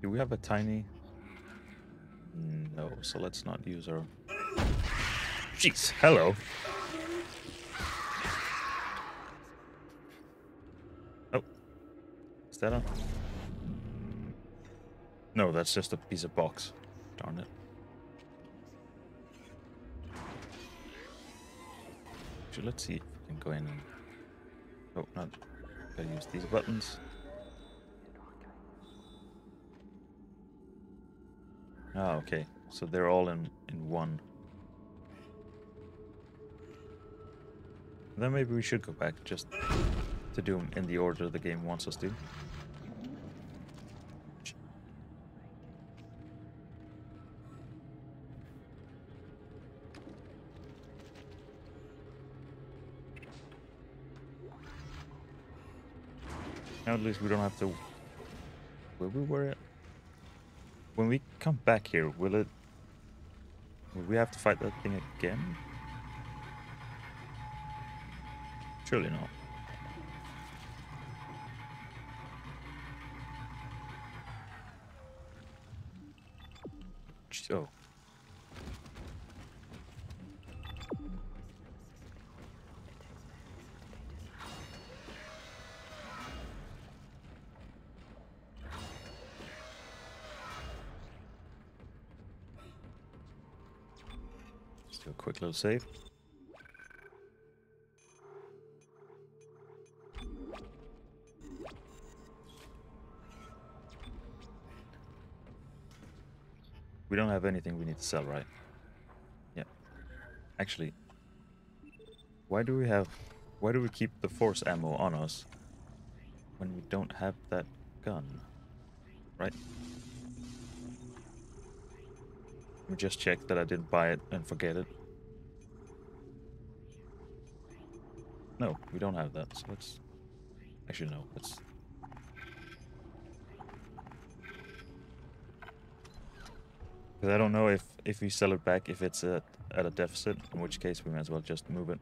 Do we have a tiny? No, so let's not use our. Jeez, hello. Oh, is that on? No, that's just a piece of box. Darn it. Actually, let's see if we can go in and. Oh, not. Gotta use these buttons. Ah, okay. So they're all in in one. Then maybe we should go back just to do them in the order the game wants us to. Now at least we don't have to... Where we were at? When we come back here, will it... Will we have to fight that thing again? Surely not. Little save. We don't have anything we need to sell, right? Yeah. Actually, why do we have... Why do we keep the force ammo on us when we don't have that gun? Right? Let me just check that I didn't buy it and forget it. No, we don't have that, so let's... Actually, no, let's... Because I don't know if, if we sell it back, if it's at, at a deficit, in which case we might as well just move it.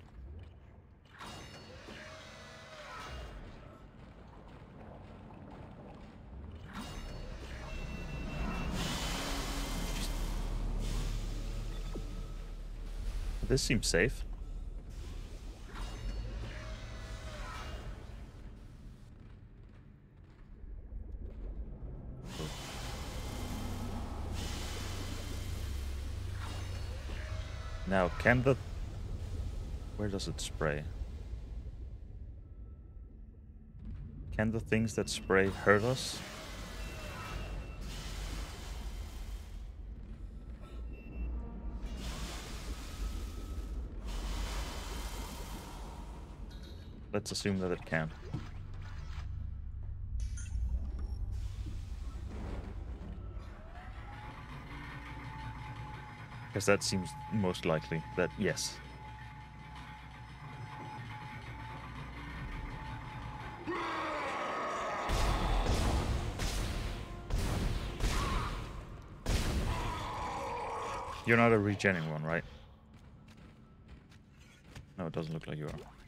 This seems safe. Now, can the... Where does it spray? Can the things that spray hurt us? Let's assume that it can. Because that seems most likely that yes. You're not a regenning one, right? No, it doesn't look like you are.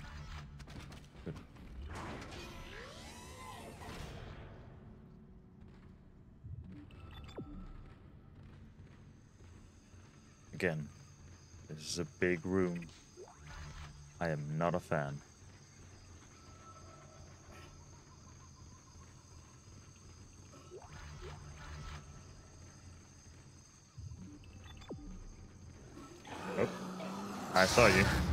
Again, this is a big room. I am not a fan. Oh, I saw you.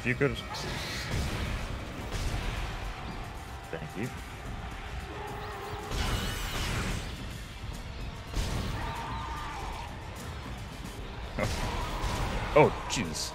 If you could... Thank you. Oh, Jesus.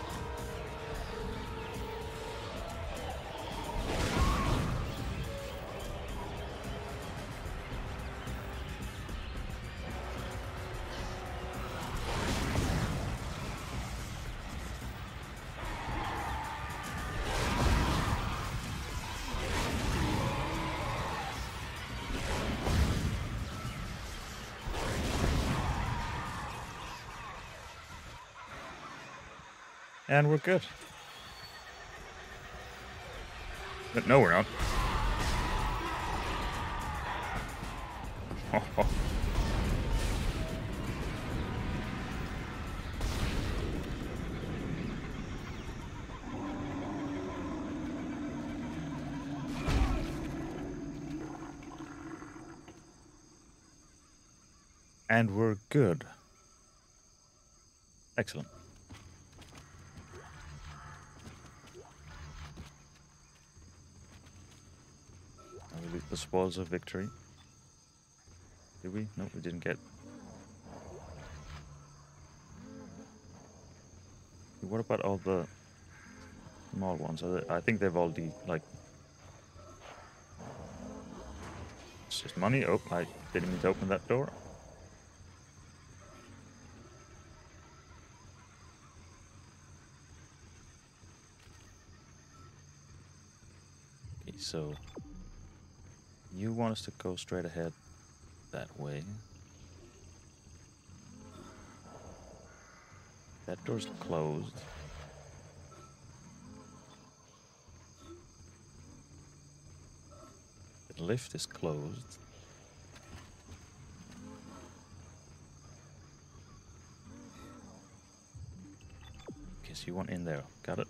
And we're good. But no, we're not. and we're good. Excellent. And we loot the spoils of victory. Did we? No, we didn't get. What about all the small ones? I think they've all de like. It's just money. Oh, I didn't mean to open that door. Okay, so you want us to go straight ahead that way. That door's closed. The lift is closed. Guess you want in there. Got it?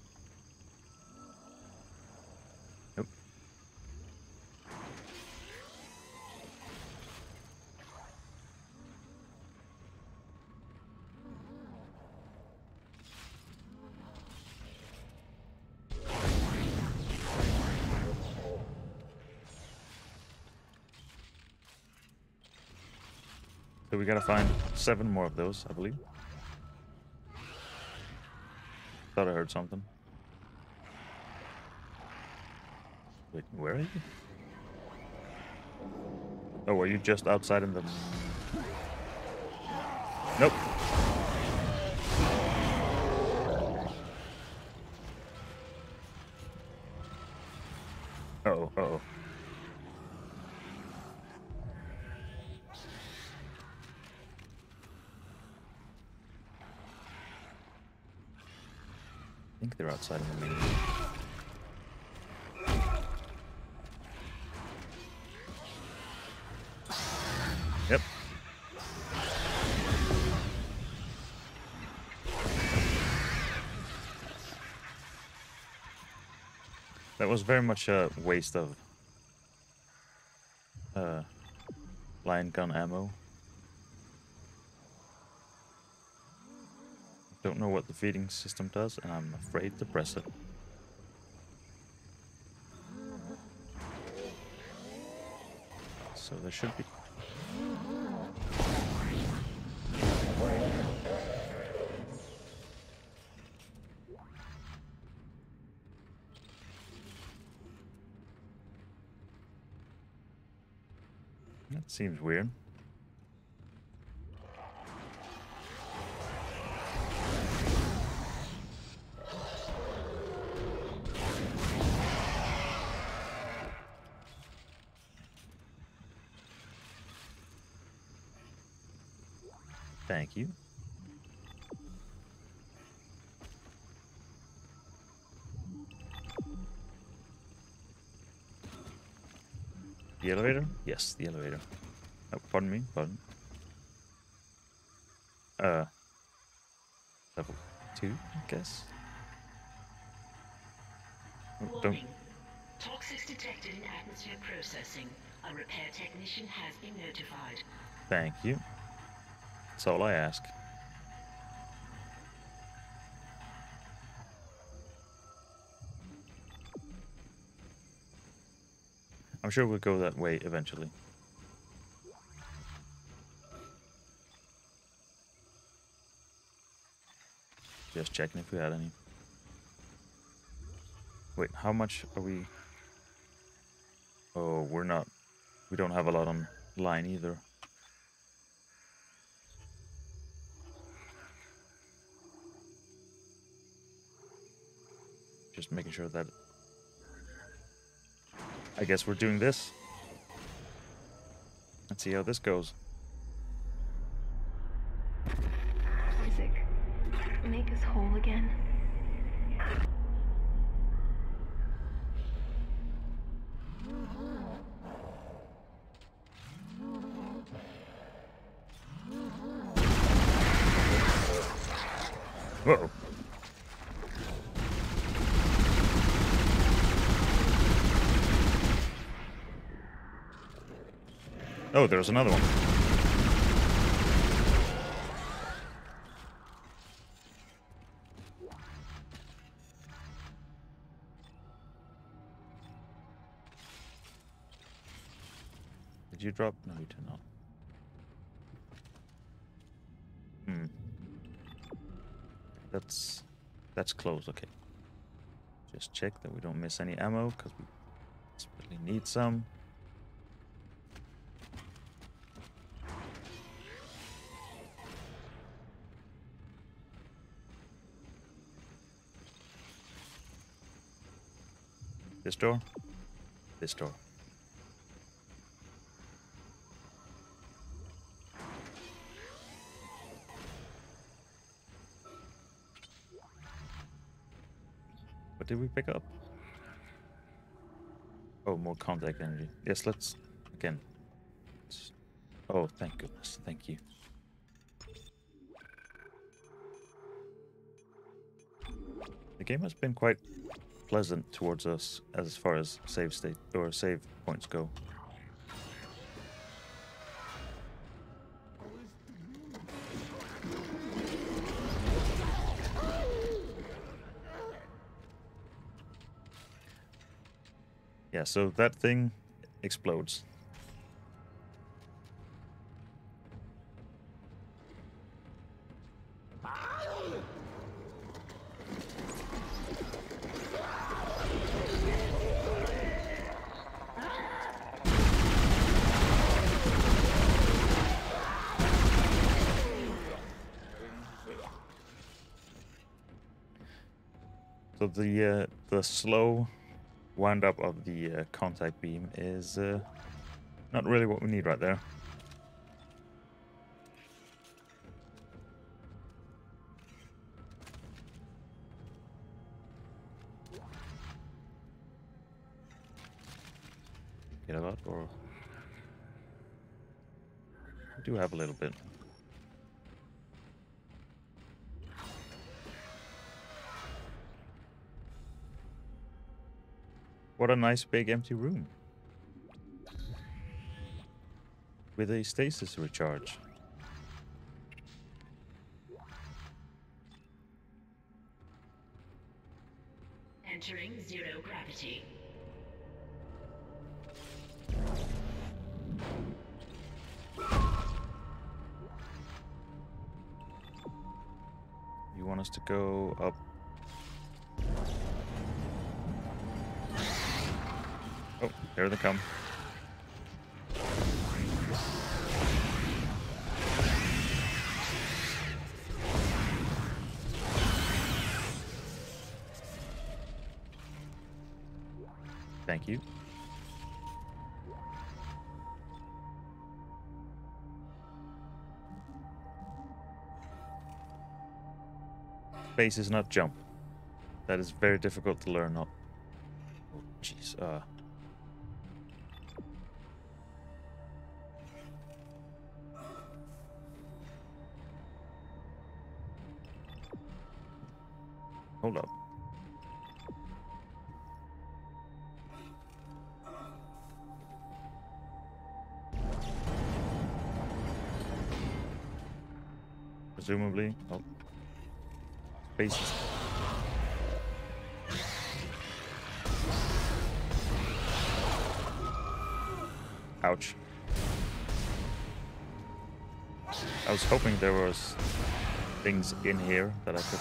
We gotta find seven more of those, I believe. Thought I heard something. Wait, where are you? Oh, are you just outside in the... Nope. They're outside of the. Yep. That was very much a waste of uh, line gun ammo. Don't know what the feeding system does, and I'm afraid to press it. So there should be... That seems weird. Yes, the elevator. Oh, pardon me, pardon. Uh, level two, I guess. Oh, don't. Toxics detected in atmosphere processing. A repair technician has been notified. Thank you. That's all I ask. I'm sure we'll go that way eventually. Just checking if we had any. Wait, how much are we... Oh, we're not... We don't have a lot on line either. Just making sure that... I guess we're doing this. Let's see how this goes. Isaac, make us whole again. Whoa. Oh, there's another one. Did you drop? No, you did not. Hmm. That's that's close. Okay. Just check that we don't miss any ammo because we desperately need some. This door? This door. What did we pick up? Oh, more contact energy. Yes, let's again. let's- Oh, thank goodness. Thank you. The game has been quite pleasant towards us as far as save state or save points go. Yeah, so that thing explodes. The slow wind up of the uh, contact beam is uh, not really what we need right there. Get a lot, or we do have a little bit. What a nice big empty room. With a stasis recharge. Entering zero gravity. You want us to go up? Oh, there they come. Thank you. Space is not jump. That is very difficult to learn. Oh, jeez. Uh. Hold up. Presumably. Oh. Space Ouch. I was hoping there was things in here that I could.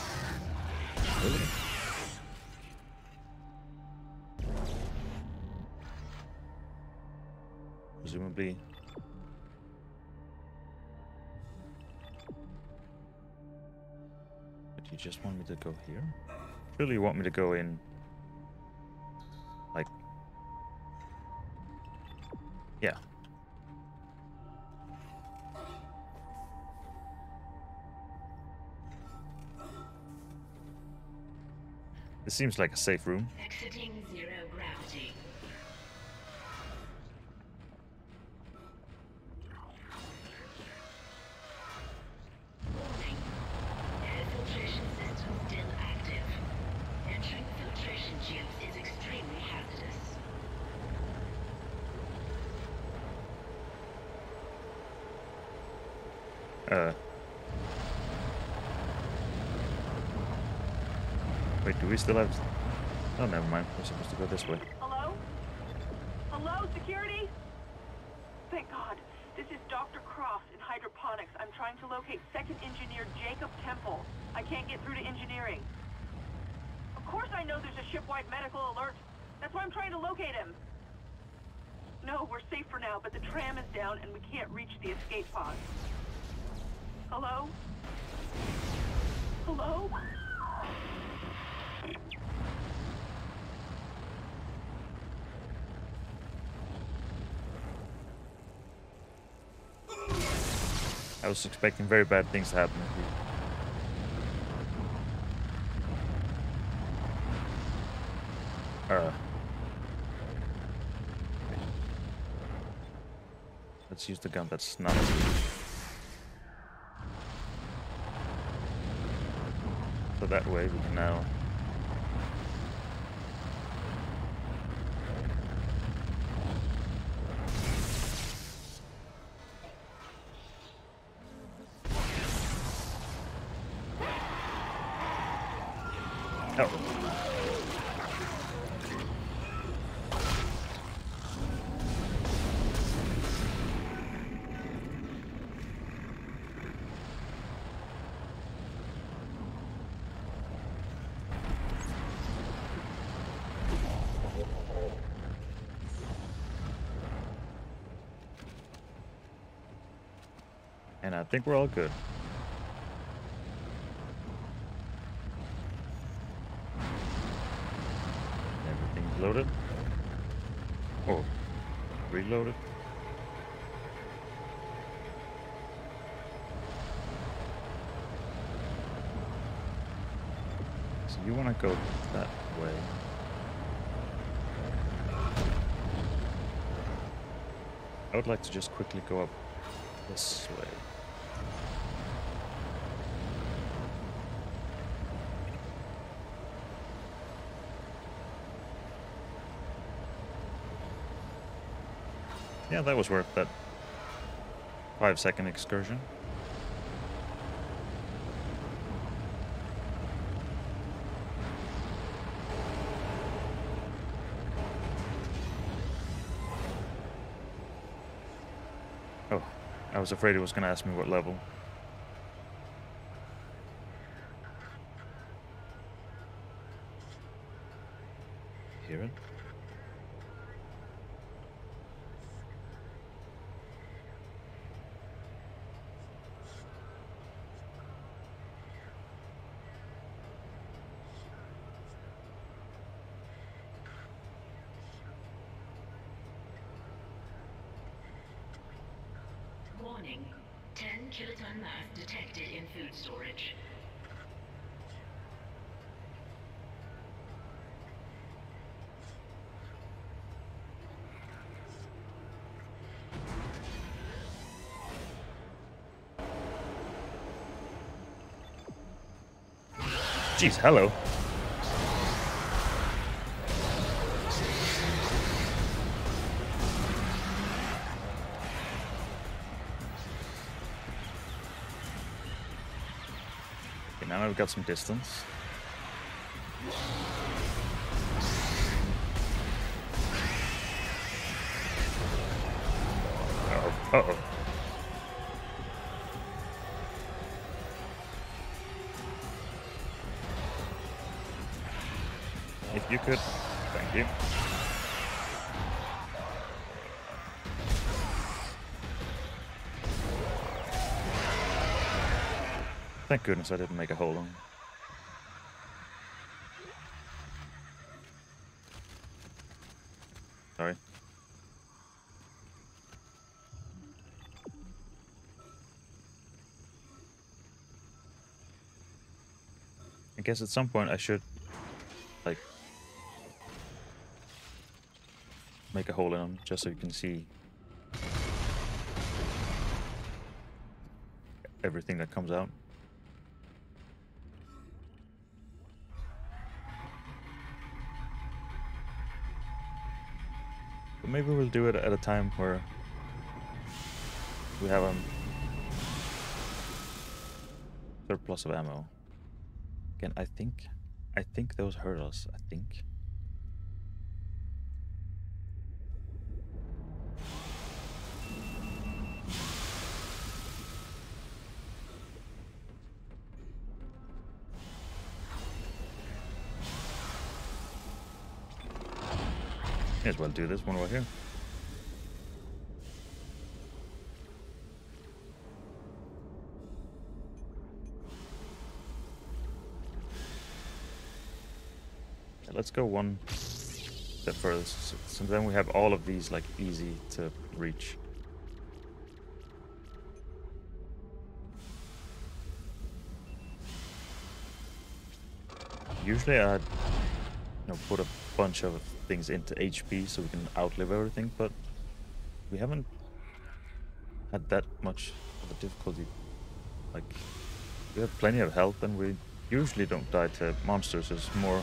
Really? Presumably. But you just want me to go here? Surely you want me to go in. Seems like a safe room. Exiting zero gravity. Warning. Air filtration systems Uh. Wait, do we still have... Oh, never mind. We're supposed to go this way. Hello? Hello, security? Thank God. This is Dr. Cross in hydroponics. I'm trying to locate second engineer Jacob Temple. I can't get through to engineering. Of course I know there's a shipwide medical alert. That's why I'm trying to locate him. No, we're safe for now, but the tram is down and we can't reach the escape pod. Hello? Hello? I was expecting very bad things to happen. Uh. Let's use the gun that's not. So that way we can now And I think we're all good. Everything's loaded. Oh, reloaded. So you want to go that way. I would like to just quickly go up this way. Yeah, that was worth that five second excursion. Oh, I was afraid it was going to ask me what level. Hear Warning. 10 kiloton mass detected in food storage. Jeez, hello. Now we've got some distance. Uh-oh. If you could, thank you. Thank goodness I didn't make a hole in. Sorry. I guess at some point I should, like, make a hole in them just so you can see everything that comes out. maybe we'll do it at a time where we have a surplus of ammo. Again, I think, I think those hurt us. I think. As well do this one right here. Let's go one step further. So, then we have all of these like easy to reach. Usually I'd you know, put a bunch of things into HP so we can outlive everything, but we haven't had that much of a difficulty. Like, we have plenty of health and we usually don't die to monsters, it's more...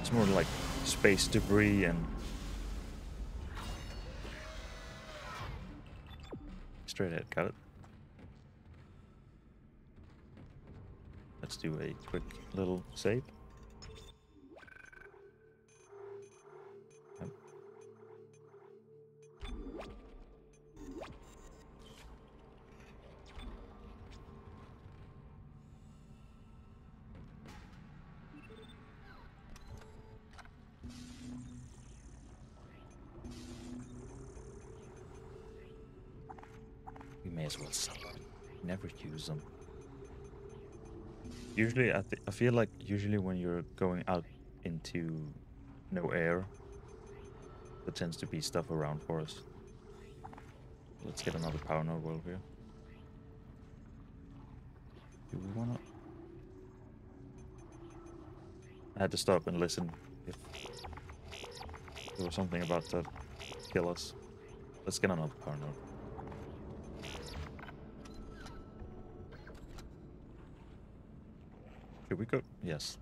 It's more like space debris and... Straight ahead, got it. Let's do a quick little save. We may as well sell them. Never use them. Usually, I, I feel like usually when you're going out into no air, there tends to be stuff around for us. Let's get another power node we're here. Do we wanna? I had to stop and listen if there was something about to kill us. Let's get another power node. Should we go? Yes.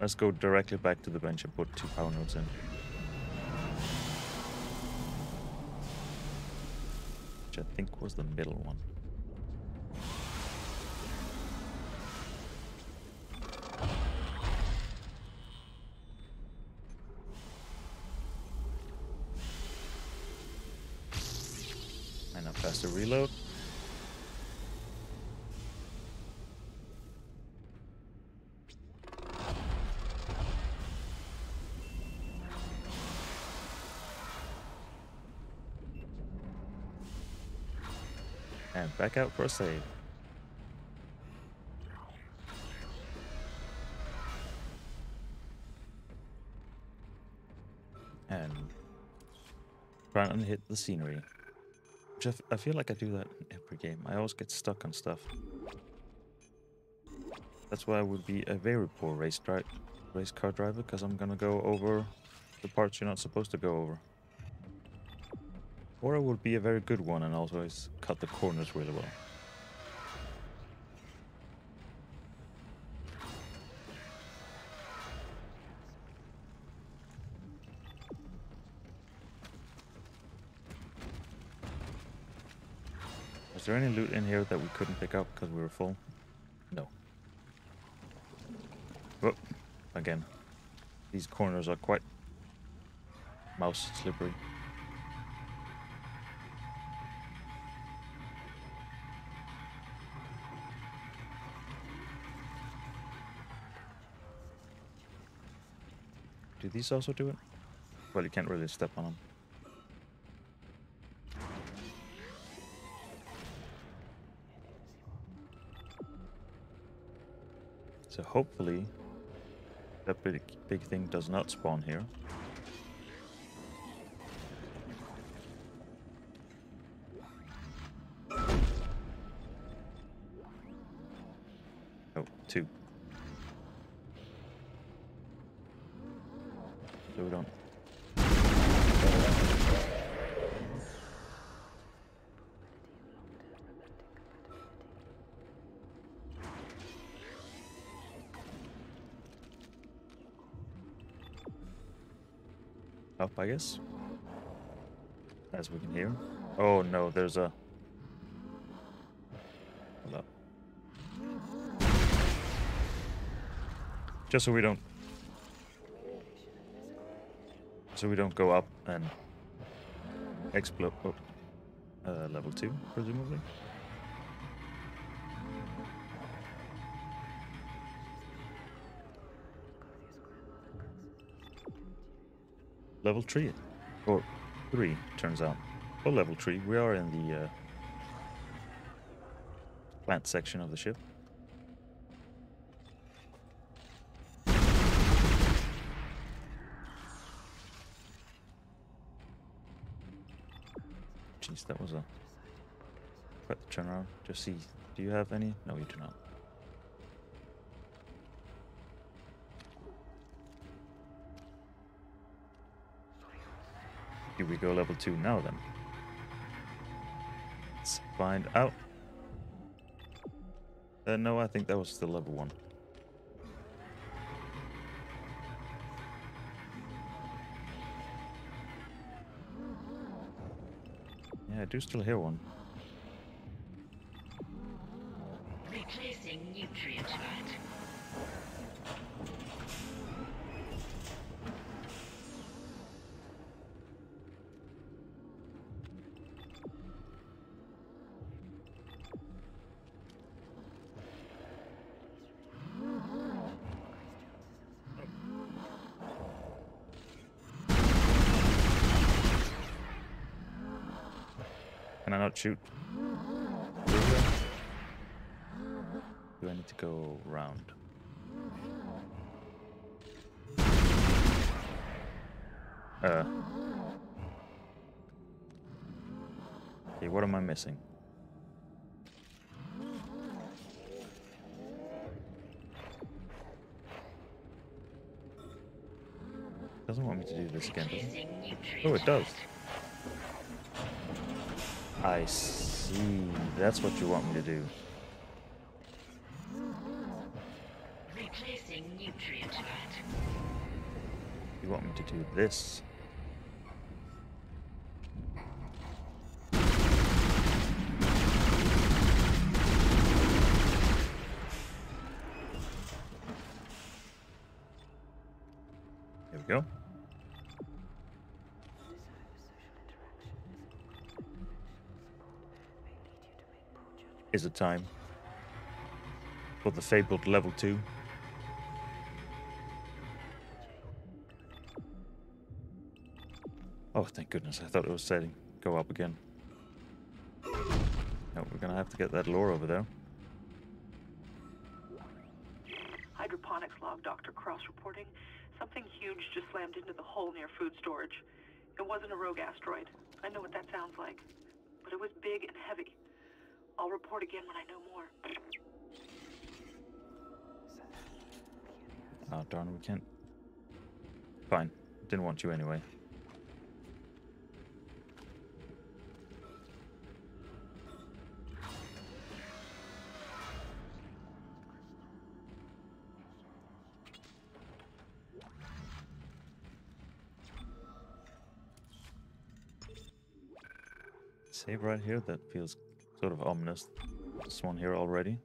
Let's go directly back to the bench and put two power nodes in. Which I think was the middle one. Back out for a save. And try and hit the scenery. I, feel like I do that in every game. I always get stuck on stuff. That's why I would be a very poor race race car driver, because I'm gonna go over the parts you're not supposed to go over. I would be a very good one and always cut the corners really well. Was there any loot in here that we couldn't pick up because we were full? No. Whoop. Again. These corners are quite mouse slippery. Do these also do it? Well, you can't really step on them. So hopefully that big, big thing does not spawn here. So we don't. up, I guess. As we can hear. Oh no, there's a. Up. Just so we don't. So we don't go up and explode. Oh, uh, level two, presumably. Level three, or three, turns out. Oh, level three. We are in the uh, plant section of the ship. Jeez, that was a the turnaround. Just see, do you have any? No, you do not. Do we go level 2 now then? Let's find out. Uh, no, I think that was the level 1. Do still hear one. Replacing nutrient vat. Can I not shoot? Do I need to go round? Uh. Okay, what am I missing? Doesn't want me to do this again? Oh, it does. I see. That's what you want me to do. Replacing nutrient. You want me to do this. There we go. Is it time for the fabled level 2? Oh, thank goodness. I thought it was setting go up again. No, we're gonna have to get that lore over there. Hydroponics log, Dr. Cross reporting. Something huge just slammed into the hull near food storage. It wasn't a rogue asteroid. I know what that sounds like. But it was big and heavy. I'll report again when I know more. Oh, darn, we can't. Fine. Didn't want you anyway. Save right here, that feels sort of ominous. This one here already.